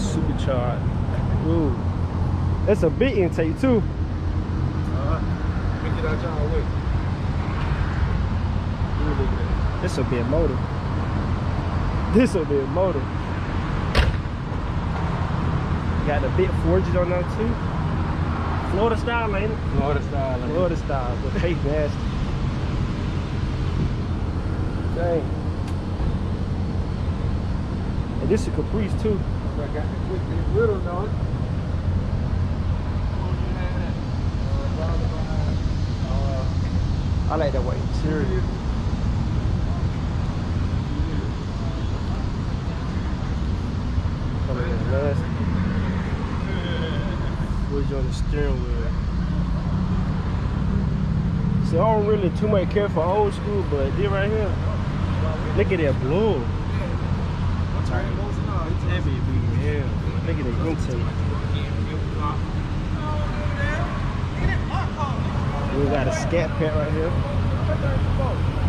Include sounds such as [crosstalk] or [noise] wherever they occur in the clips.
supercharged. Ooh. That's a big intake too. Uh, let me get out y'all way. Ooh, look at that. This will be a motor. This will be a motor. Got the big forges on there too. Florida style, ain't it? Florida style. Florida style, but face [laughs] nasty. Dang. And this is Caprice too. I got the quick and little on it. I like that white interior. Coming in last. Forge on the steering wheel. See, I don't really too much care for old school, but this right here, look at that blue. Heavy big hell. Look at intake. We got a Scat Pack right here.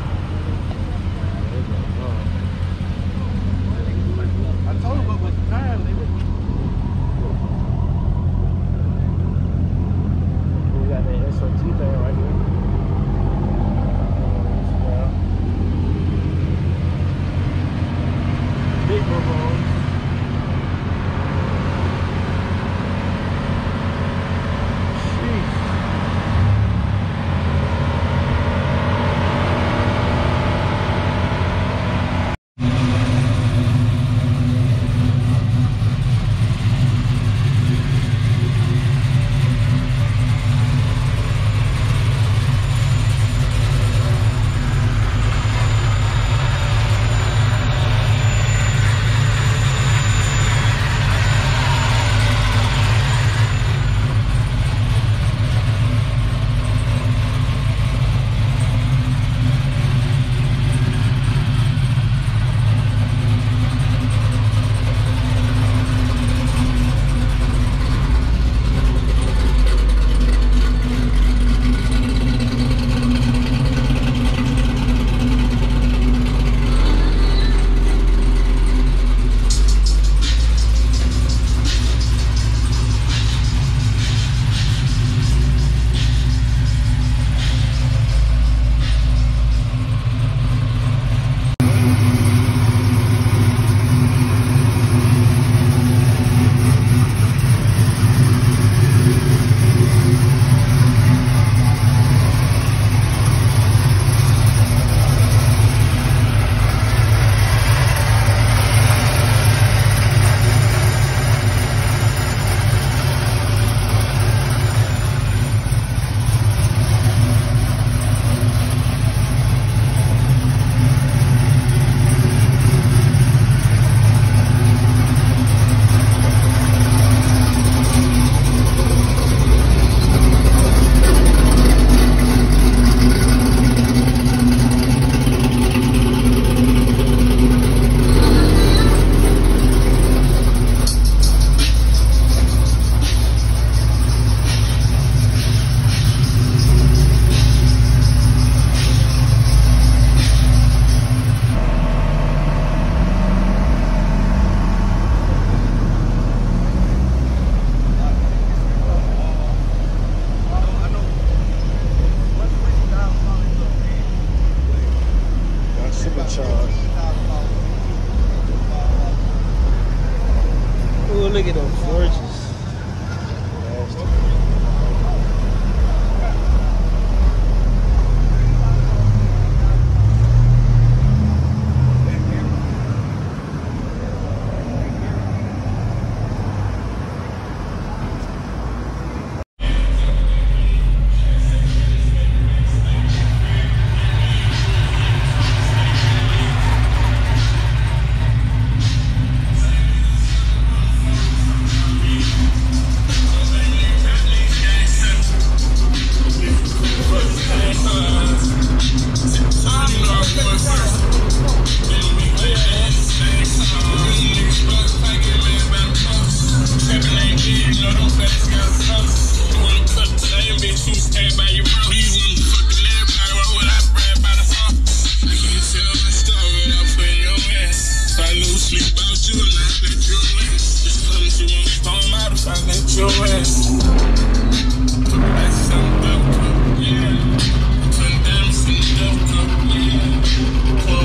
Okay.